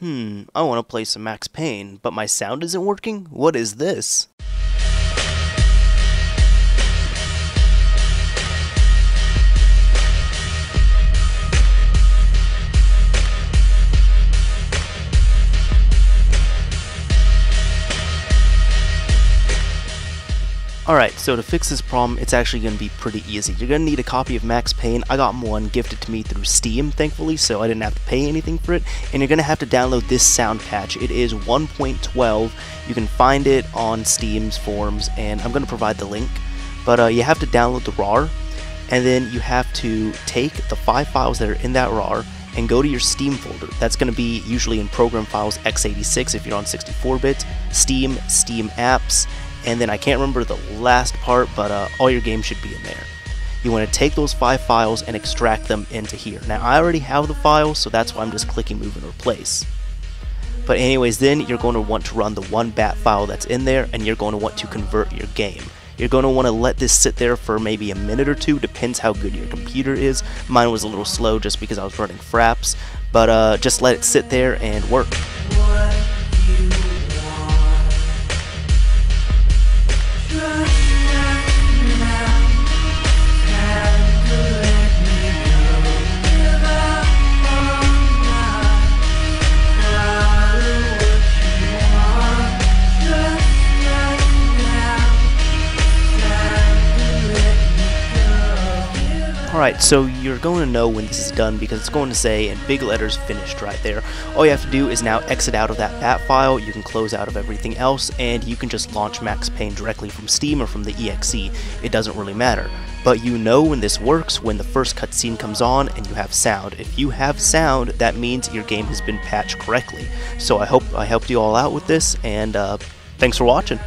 Hmm, I want to play some Max Payne, but my sound isn't working? What is this? Alright, so to fix this problem, it's actually going to be pretty easy. You're going to need a copy of Max Payne. I got one gifted to me through Steam, thankfully, so I didn't have to pay anything for it. And you're going to have to download this sound patch. It is 1.12. You can find it on Steam's forums, and I'm going to provide the link. But uh, you have to download the RAR, and then you have to take the five files that are in that RAR and go to your Steam folder. That's going to be usually in program files x86 if you're on 64-bit, Steam, Steam apps, and then I can't remember the last part, but uh, all your games should be in there. You want to take those five files and extract them into here. Now I already have the files, so that's why I'm just clicking move and replace. But anyways, then you're going to want to run the one bat file that's in there, and you're going to want to convert your game. You're going to want to let this sit there for maybe a minute or two, depends how good your computer is. Mine was a little slow just because I was running fraps, but uh, just let it sit there and work. Alright, so you're going to know when this is done because it's going to say in big letters finished right there. All you have to do is now exit out of that bat file, you can close out of everything else, and you can just launch Max Payne directly from Steam or from the EXE. It doesn't really matter. But you know when this works when the first cutscene comes on and you have sound. If you have sound, that means your game has been patched correctly. So I hope I helped you all out with this, and uh, thanks for watching.